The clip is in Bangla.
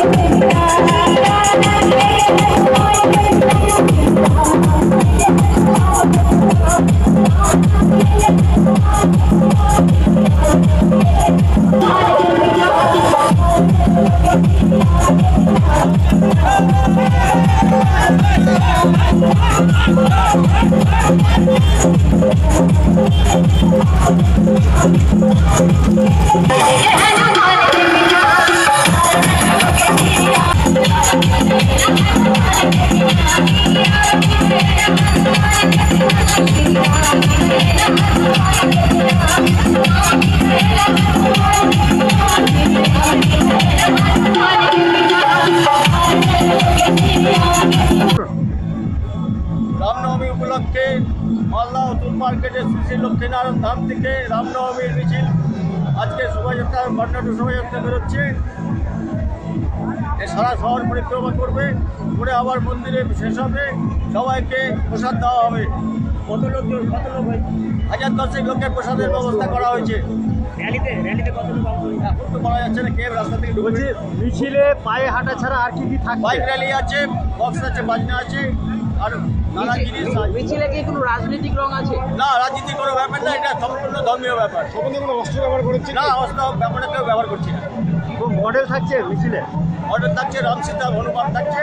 Hey, hey, hey, রামনবমী উপলক্ষে মালদা অতুল মার্কেটের শ্রী লক্ষ্মীনারায়ণ ধাম থেকে রামনবমীর মিছিল। আজকে শোভাযাত্রা বর্ণাঢ্য শোভাযাত্রা বেরোচ্ছে। সারা শহর পরিক্রমা করবে করে আবার মন্দিরে শেষ হবে, সবাইকে প্রসাদ দেওয়া হবে। কত লোক কত লোক? হাজার দশেক লোকের প্রসাদের ব্যবস্থা করা হয়েছে। র্যালিতে র্যালিতে কত লোক অংশ নিচ্ছে? এখন তো বলা যাচ্ছে না কে রাস্তা থেকে ঢুকেছে মিছিলে পায়ে হাঁটা ছাড়া আর কি কি থাকবে বাইক র্যালি আছে বক্স আছে বাজনা আছে আর নানা জিনিস আছে মিছিলে কি কোনো রাজনৈতিক রং আছে? না রাজনীতি কোনো ব্যাপার না এটা সম্পূর্ণ ধর্মীয় ব্যাপার। কোনো অস্ত্র ব্যবহার করেছে না ব্যাপারে কেউ ব্যবহার করছি না। মডেল থাকছে মিছিলে? অর্ডার থাকছে রাম সীতা হনুমান থাকছে।